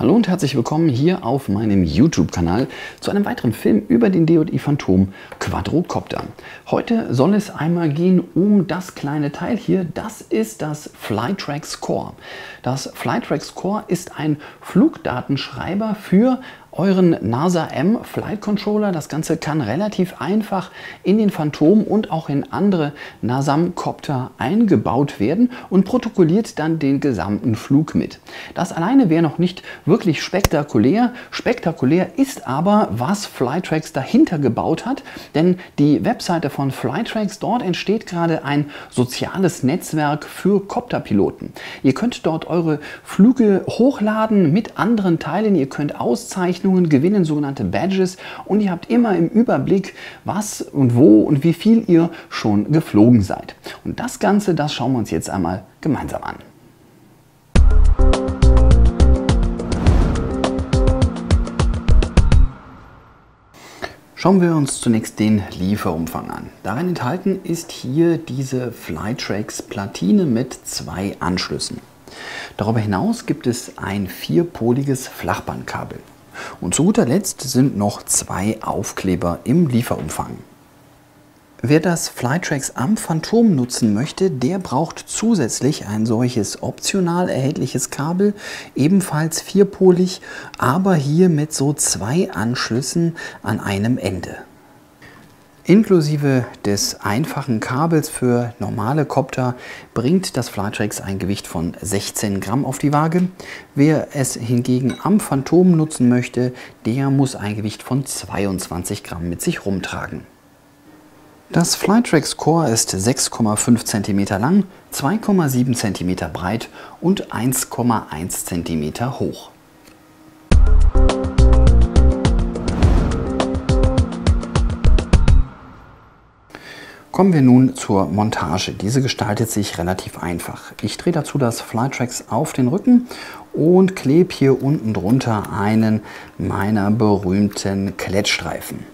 Hallo und herzlich willkommen hier auf meinem YouTube-Kanal zu einem weiteren Film über den DJI Phantom Quadrocopter. Heute soll es einmal gehen um das kleine Teil hier. Das ist das Flytrax Core. Das Flytrax Core ist ein Flugdatenschreiber für euren NASA M Flight Controller. Das Ganze kann relativ einfach in den Phantom und auch in andere NASAM Copter eingebaut werden und protokolliert dann den gesamten Flug mit. Das alleine wäre noch nicht wirklich spektakulär. Spektakulär ist aber, was Flytrax dahinter gebaut hat, denn die Webseite von Flytrax, dort entsteht gerade ein soziales Netzwerk für Copterpiloten. Ihr könnt dort eure Flüge hochladen mit anderen Teilen, ihr könnt Auszeichnungen Bezeichnungen, gewinnen sogenannte Badges und ihr habt immer im Überblick, was und wo und wie viel ihr schon geflogen seid. Und das Ganze, das schauen wir uns jetzt einmal gemeinsam an. Schauen wir uns zunächst den Lieferumfang an. Darin enthalten ist hier diese Flytrax Platine mit zwei Anschlüssen. Darüber hinaus gibt es ein vierpoliges Flachbandkabel. Und zu guter Letzt sind noch zwei Aufkleber im Lieferumfang. Wer das Flytrax am Phantom nutzen möchte, der braucht zusätzlich ein solches optional erhältliches Kabel, ebenfalls vierpolig, aber hier mit so zwei Anschlüssen an einem Ende. Inklusive des einfachen Kabels für normale Kopter bringt das Flytrax ein Gewicht von 16 Gramm auf die Waage. Wer es hingegen am Phantom nutzen möchte, der muss ein Gewicht von 22 Gramm mit sich rumtragen. Das Flytrax Core ist 6,5 cm lang, 2,7 cm breit und 1,1 cm hoch. Kommen wir nun zur Montage. Diese gestaltet sich relativ einfach. Ich drehe dazu das Flytrax auf den Rücken und klebe hier unten drunter einen meiner berühmten Klettstreifen.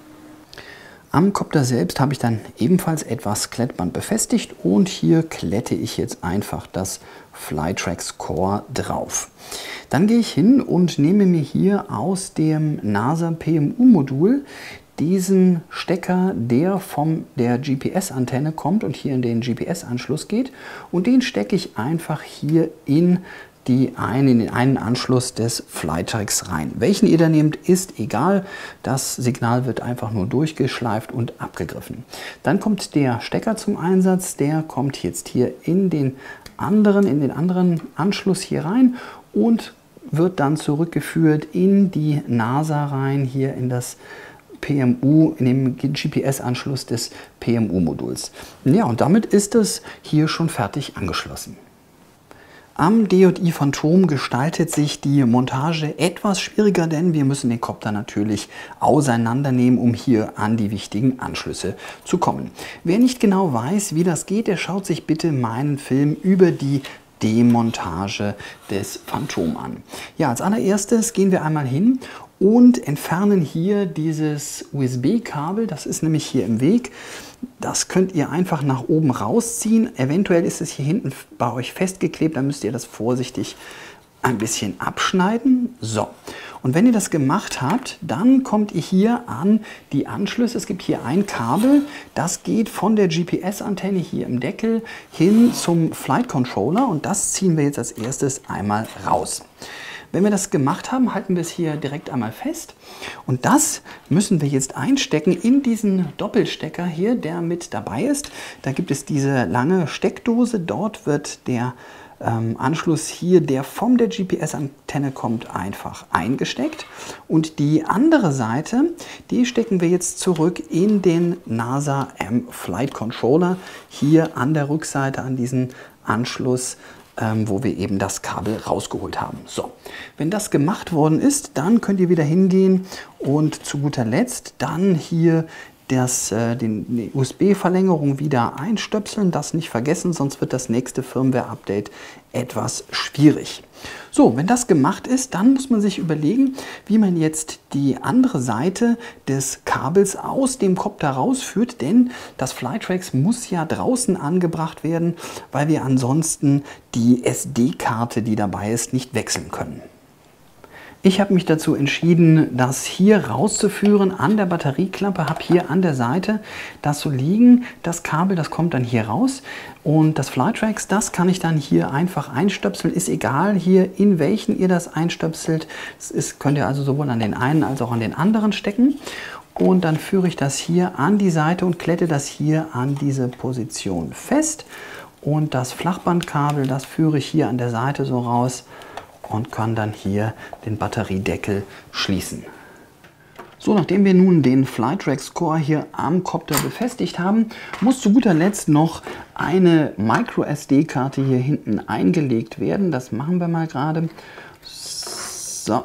Am Kopter selbst habe ich dann ebenfalls etwas Klettband befestigt und hier klette ich jetzt einfach das Flytrax Core drauf. Dann gehe ich hin und nehme mir hier aus dem NASA PMU Modul diesen Stecker, der von der GPS-Antenne kommt und hier in den GPS-Anschluss geht. Und den stecke ich einfach hier in, die ein, in den einen Anschluss des Flytrax rein. Welchen ihr da nehmt, ist egal. Das Signal wird einfach nur durchgeschleift und abgegriffen. Dann kommt der Stecker zum Einsatz. Der kommt jetzt hier in den anderen, in den anderen Anschluss hier rein und wird dann zurückgeführt in die NASA rein, hier in das PMU, in dem GPS-Anschluss des PMU-Moduls. Ja, und damit ist es hier schon fertig angeschlossen. Am DJI Phantom gestaltet sich die Montage etwas schwieriger, denn wir müssen den Kopter natürlich auseinandernehmen, um hier an die wichtigen Anschlüsse zu kommen. Wer nicht genau weiß, wie das geht, der schaut sich bitte meinen Film über die Demontage des Phantom an. Ja, als allererstes gehen wir einmal hin und entfernen hier dieses USB-Kabel. Das ist nämlich hier im Weg. Das könnt ihr einfach nach oben rausziehen. Eventuell ist es hier hinten bei euch festgeklebt. Dann müsst ihr das vorsichtig ein bisschen abschneiden. So, und wenn ihr das gemacht habt, dann kommt ihr hier an die Anschlüsse. Es gibt hier ein Kabel, das geht von der GPS-Antenne hier im Deckel hin zum Flight Controller und das ziehen wir jetzt als erstes einmal raus. Wenn wir das gemacht haben, halten wir es hier direkt einmal fest. Und das müssen wir jetzt einstecken in diesen Doppelstecker hier, der mit dabei ist. Da gibt es diese lange Steckdose. Dort wird der ähm, Anschluss hier, der von der GPS-Antenne kommt, einfach eingesteckt. Und die andere Seite, die stecken wir jetzt zurück in den NASA M Flight Controller. Hier an der Rückseite an diesen Anschluss ähm, wo wir eben das Kabel rausgeholt haben. So, wenn das gemacht worden ist, dann könnt ihr wieder hingehen und zu guter Letzt dann hier das, äh, den, die USB-Verlängerung wieder einstöpseln. Das nicht vergessen, sonst wird das nächste Firmware-Update etwas schwierig. So, wenn das gemacht ist, dann muss man sich überlegen, wie man jetzt die andere Seite des Kabels aus dem Kopter rausführt, denn das Flytrax muss ja draußen angebracht werden, weil wir ansonsten die SD-Karte, die dabei ist, nicht wechseln können. Ich habe mich dazu entschieden, das hier rauszuführen an der Batterieklappe, habe hier an der Seite das so liegen. Das Kabel, das kommt dann hier raus und das Flytrax, das kann ich dann hier einfach einstöpseln. Ist egal hier, in welchen ihr das einstöpselt. Das ist, könnt ihr also sowohl an den einen als auch an den anderen stecken. Und dann führe ich das hier an die Seite und klette das hier an diese Position fest. Und das Flachbandkabel, das führe ich hier an der Seite so raus und kann dann hier den Batteriedeckel schließen. So, nachdem wir nun den Flytrax Core hier am Copter befestigt haben, muss zu guter Letzt noch eine MicroSD-Karte hier hinten eingelegt werden. Das machen wir mal gerade. So,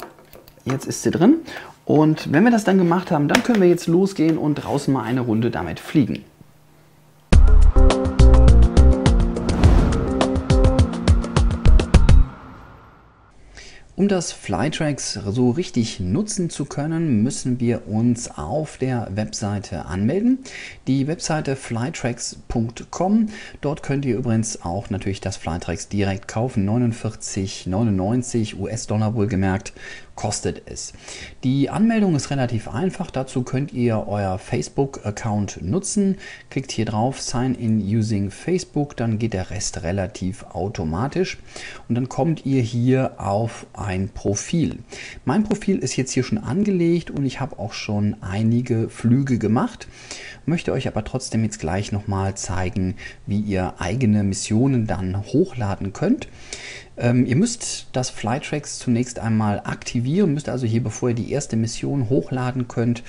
jetzt ist sie drin. Und wenn wir das dann gemacht haben, dann können wir jetzt losgehen und draußen mal eine Runde damit fliegen. Um das Flytrax so richtig nutzen zu können, müssen wir uns auf der Webseite anmelden. Die Webseite flytrax.com. Dort könnt ihr übrigens auch natürlich das Flytrax direkt kaufen. 49,99 US-Dollar wohlgemerkt kostet es. Die Anmeldung ist relativ einfach. Dazu könnt ihr euer Facebook-Account nutzen. Klickt hier drauf, Sign in using Facebook. Dann geht der Rest relativ automatisch. Und dann kommt ihr hier auf ein Profil. Mein Profil ist jetzt hier schon angelegt und ich habe auch schon einige Flüge gemacht. Möchte euch aber trotzdem jetzt gleich nochmal zeigen, wie ihr eigene Missionen dann hochladen könnt. Ähm, ihr müsst das Flytrax zunächst einmal aktivieren, müsst also hier, bevor ihr die erste Mission hochladen könnt,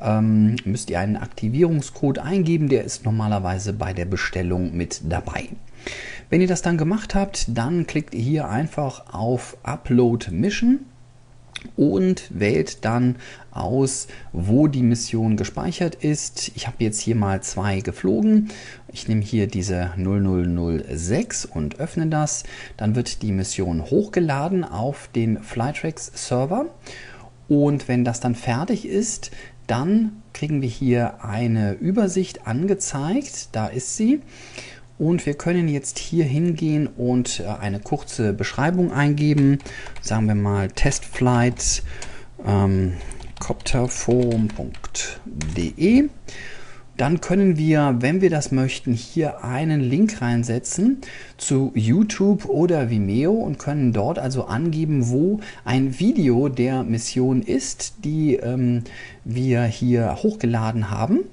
ähm, müsst ihr einen Aktivierungscode eingeben, der ist normalerweise bei der Bestellung mit dabei. Wenn ihr das dann gemacht habt, dann klickt ihr hier einfach auf Upload Mission und wählt dann aus, wo die Mission gespeichert ist. Ich habe jetzt hier mal zwei geflogen. Ich nehme hier diese 0006 und öffne das. Dann wird die Mission hochgeladen auf den Flytrax Server. Und wenn das dann fertig ist, dann kriegen wir hier eine Übersicht angezeigt. Da ist sie. Und wir können jetzt hier hingehen und äh, eine kurze Beschreibung eingeben. Sagen wir mal Testflight ähm, copterforum.de. Dann können wir, wenn wir das möchten, hier einen Link reinsetzen zu YouTube oder Vimeo und können dort also angeben, wo ein Video der Mission ist, die ähm, wir hier hochgeladen haben.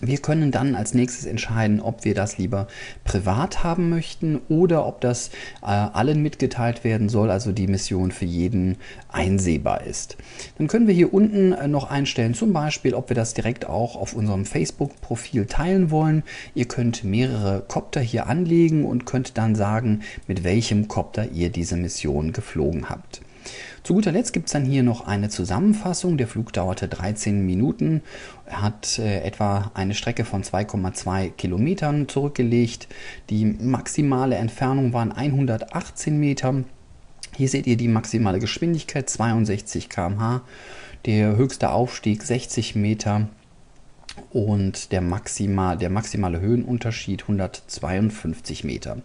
Wir können dann als nächstes entscheiden, ob wir das lieber privat haben möchten oder ob das äh, allen mitgeteilt werden soll, also die Mission für jeden einsehbar ist. Dann können wir hier unten äh, noch einstellen, zum Beispiel, ob wir das direkt auch auf unserem Facebook-Profil teilen wollen. Ihr könnt mehrere Copter hier anlegen und könnt dann sagen, mit welchem Copter ihr diese Mission geflogen habt. Zu guter Letzt gibt es dann hier noch eine Zusammenfassung. Der Flug dauerte 13 Minuten. Er hat äh, etwa eine Strecke von 2,2 Kilometern zurückgelegt. Die maximale Entfernung waren 118 Meter. Hier seht ihr die maximale Geschwindigkeit 62 km/h. Der höchste Aufstieg 60 Meter und der, Maxima, der maximale Höhenunterschied 152 Meter.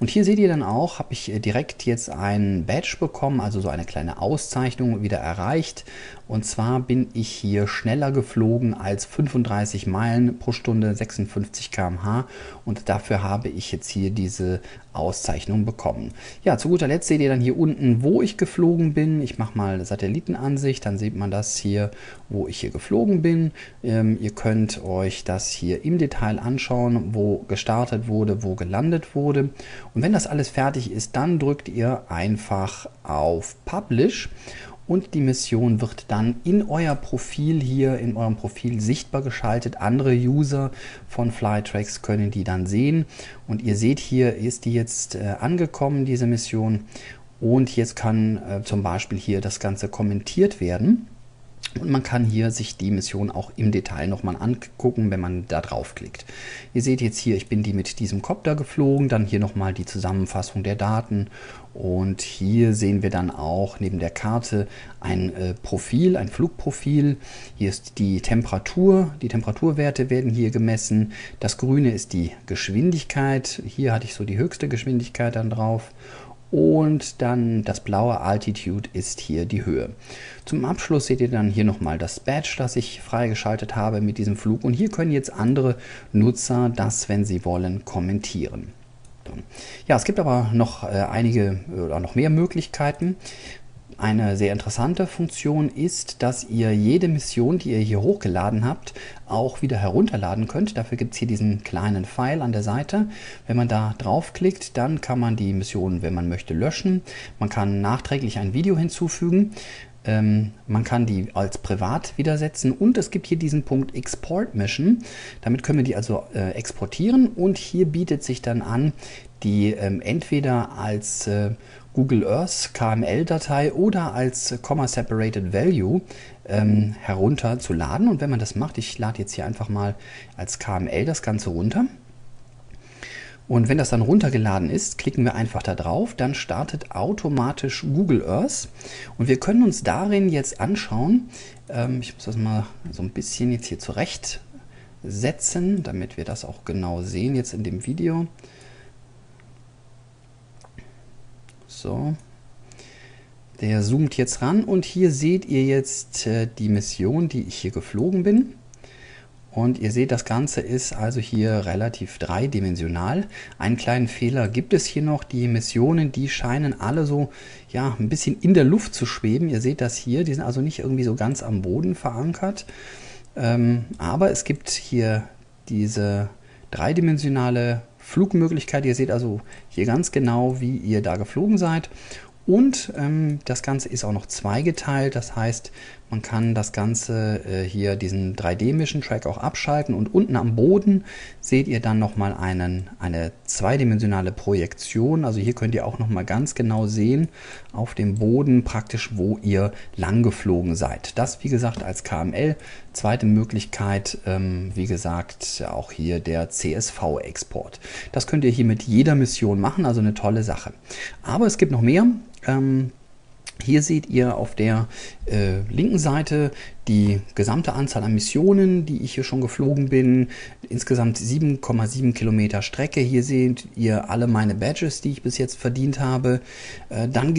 Und hier seht ihr dann auch, habe ich äh, direkt jetzt ein Badge bekommen, also so eine kleine Auszeichnung wieder erreicht. Und zwar bin ich hier schneller geflogen als 35 Meilen pro Stunde, 56 km/h. Und dafür habe ich jetzt hier diese Auszeichnung bekommen. Ja, zu guter Letzt seht ihr dann hier unten, wo ich geflogen bin. Ich mache mal Satellitenansicht, dann sieht man das hier, wo ich hier geflogen bin. Ähm, ihr könnt euch das hier im Detail anschauen, wo gestartet wurde, wo gelandet wurde. Und wenn das alles fertig ist, dann drückt ihr einfach auf Publish und die Mission wird dann in euer Profil hier, in eurem Profil sichtbar geschaltet. Andere User von Flytrax können die dann sehen und ihr seht hier, ist die jetzt äh, angekommen, diese Mission und jetzt kann äh, zum Beispiel hier das Ganze kommentiert werden. Und man kann hier sich die Mission auch im Detail nochmal angucken, wenn man da draufklickt. Ihr seht jetzt hier, ich bin die mit diesem Copter geflogen, dann hier nochmal die Zusammenfassung der Daten und hier sehen wir dann auch neben der Karte ein äh, Profil, ein Flugprofil. Hier ist die Temperatur, die Temperaturwerte werden hier gemessen. Das grüne ist die Geschwindigkeit. Hier hatte ich so die höchste Geschwindigkeit dann drauf und dann das blaue Altitude ist hier die Höhe. Zum Abschluss seht ihr dann hier nochmal das Badge, das ich freigeschaltet habe mit diesem Flug und hier können jetzt andere Nutzer das, wenn sie wollen, kommentieren. Ja, es gibt aber noch äh, einige oder noch mehr Möglichkeiten. Eine sehr interessante Funktion ist, dass ihr jede Mission, die ihr hier hochgeladen habt, auch wieder herunterladen könnt. Dafür gibt es hier diesen kleinen Pfeil an der Seite. Wenn man da draufklickt, dann kann man die Mission, wenn man möchte, löschen. Man kann nachträglich ein Video hinzufügen. Ähm, man kann die als privat widersetzen und es gibt hier diesen Punkt Export Mission. Damit können wir die also äh, exportieren und hier bietet sich dann an, die ähm, entweder als äh, Google Earth KML-Datei oder als Comma Separated Value ähm, herunterzuladen. Und wenn man das macht, ich lade jetzt hier einfach mal als KML das Ganze runter. Und wenn das dann runtergeladen ist, klicken wir einfach da drauf, dann startet automatisch Google Earth. Und wir können uns darin jetzt anschauen, ähm, ich muss das mal so ein bisschen jetzt hier zurecht setzen, damit wir das auch genau sehen jetzt in dem Video. So. Der zoomt jetzt ran und hier seht ihr jetzt äh, die Mission, die ich hier geflogen bin. Und ihr seht, das Ganze ist also hier relativ dreidimensional. Einen kleinen Fehler gibt es hier noch. Die Missionen, die scheinen alle so ja, ein bisschen in der Luft zu schweben. Ihr seht das hier, die sind also nicht irgendwie so ganz am Boden verankert. Ähm, aber es gibt hier diese dreidimensionale Flugmöglichkeit. Ihr seht also hier ganz genau, wie ihr da geflogen seid. Und ähm, das Ganze ist auch noch zweigeteilt, das heißt, man kann das Ganze äh, hier, diesen 3D-Mission-Track auch abschalten und unten am Boden seht ihr dann nochmal eine zweidimensionale Projektion. Also hier könnt ihr auch nochmal ganz genau sehen auf dem Boden praktisch, wo ihr lang geflogen seid. Das, wie gesagt, als KML. Zweite Möglichkeit, ähm, wie gesagt, auch hier der CSV-Export. Das könnt ihr hier mit jeder Mission machen, also eine tolle Sache. Aber es gibt noch mehr. Ähm, hier seht ihr auf der äh, linken Seite die gesamte Anzahl an Missionen, die ich hier schon geflogen bin. Insgesamt 7,7 Kilometer Strecke. Hier seht ihr alle meine Badges, die ich bis jetzt verdient habe. Äh, dann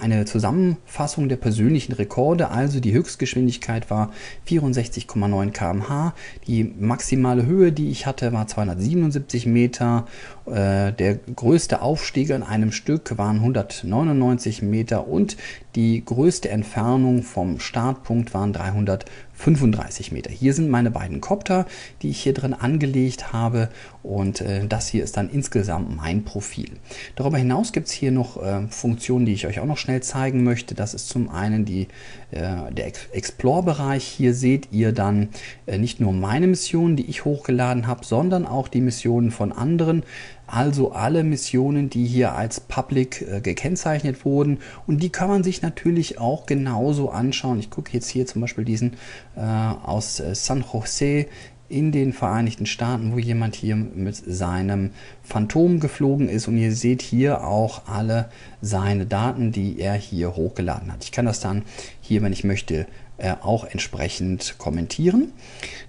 eine Zusammenfassung der persönlichen Rekorde. Also die Höchstgeschwindigkeit war 64,9 km/h. Die maximale Höhe, die ich hatte, war 277 Meter. Äh, der größte Aufstieg in einem Stück waren 199 Meter und die größte Entfernung vom Startpunkt waren 200 335 Meter. Hier sind meine beiden Kopter, die ich hier drin angelegt habe und äh, das hier ist dann insgesamt mein Profil. Darüber hinaus gibt es hier noch äh, Funktionen, die ich euch auch noch schnell zeigen möchte. Das ist zum einen die, äh, der Explore-Bereich. Hier seht ihr dann äh, nicht nur meine Missionen, die ich hochgeladen habe, sondern auch die Missionen von anderen. Also alle Missionen, die hier als Public äh, gekennzeichnet wurden. Und die kann man sich natürlich auch genauso anschauen. Ich gucke jetzt hier zum Beispiel diesen aus äh, San Jose in den Vereinigten Staaten, wo jemand hier mit seinem Phantom geflogen ist. Und ihr seht hier auch alle seine Daten, die er hier hochgeladen hat. Ich kann das dann hier, wenn ich möchte, äh, auch entsprechend kommentieren.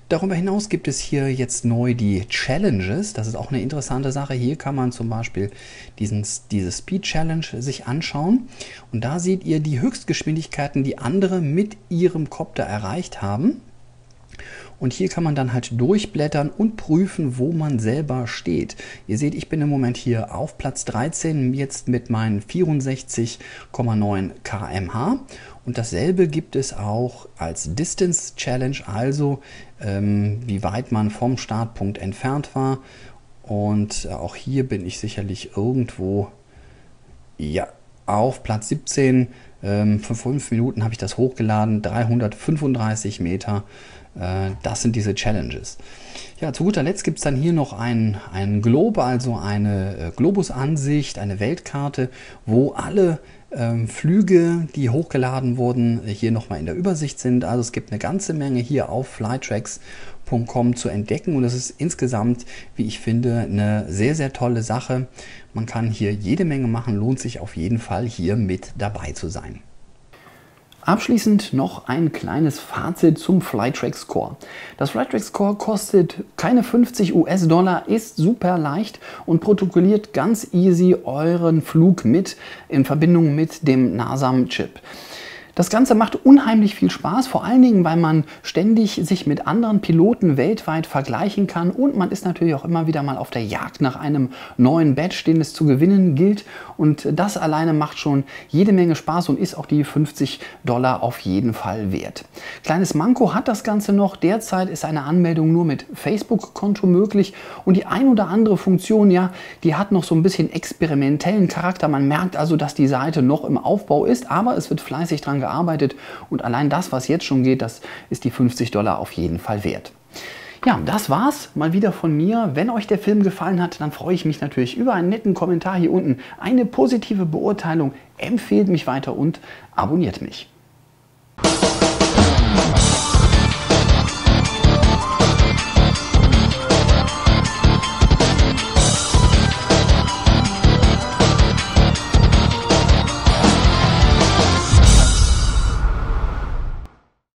Darüber hinaus gibt es hier jetzt neu die Challenges. Das ist auch eine interessante Sache. Hier kann man zum Beispiel diesen, diese Speed Challenge sich anschauen. Und da seht ihr die Höchstgeschwindigkeiten, die andere mit ihrem Copter erreicht haben. Und hier kann man dann halt durchblättern und prüfen, wo man selber steht. Ihr seht, ich bin im Moment hier auf Platz 13, jetzt mit meinen 64,9 kmh. Und dasselbe gibt es auch als Distance Challenge, also ähm, wie weit man vom Startpunkt entfernt war. Und auch hier bin ich sicherlich irgendwo, ja, auf Platz 17. Ähm, für fünf Minuten habe ich das hochgeladen, 335 Meter. Äh, das sind diese Challenges. Ja, zu guter Letzt gibt es dann hier noch einen, einen Globe, also eine äh, Globusansicht, eine Weltkarte, wo alle ähm, Flüge, die hochgeladen wurden, hier nochmal in der Übersicht sind. Also es gibt eine ganze Menge hier auf flytracks.com zu entdecken und es ist insgesamt, wie ich finde, eine sehr, sehr tolle Sache. Man kann hier jede Menge machen, lohnt sich auf jeden Fall hier mit dabei zu sein. Abschließend noch ein kleines Fazit zum Flytrack Score. Das Flytrack Score kostet keine 50 US-Dollar, ist super leicht und protokolliert ganz easy euren Flug mit in Verbindung mit dem NASAM-Chip. Das Ganze macht unheimlich viel Spaß, vor allen Dingen, weil man ständig sich mit anderen Piloten weltweit vergleichen kann und man ist natürlich auch immer wieder mal auf der Jagd nach einem neuen Badge, den es zu gewinnen gilt und das alleine macht schon jede Menge Spaß und ist auch die 50 Dollar auf jeden Fall wert. Kleines Manko hat das Ganze noch. Derzeit ist eine Anmeldung nur mit Facebook-Konto möglich und die ein oder andere Funktion, ja, die hat noch so ein bisschen experimentellen Charakter. Man merkt also, dass die Seite noch im Aufbau ist, aber es wird fleißig dran gearbeitet gearbeitet und allein das, was jetzt schon geht, das ist die 50 Dollar auf jeden Fall wert. Ja, das war's mal wieder von mir. Wenn euch der Film gefallen hat, dann freue ich mich natürlich über einen netten Kommentar hier unten, eine positive Beurteilung, empfehlt mich weiter und abonniert mich.